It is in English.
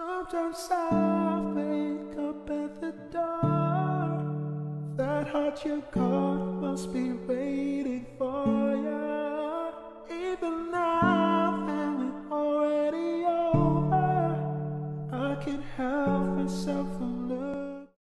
Sometimes I wake up at the door. That heart you got must be waiting for ya. Even now, and we're already over, I can't help myself.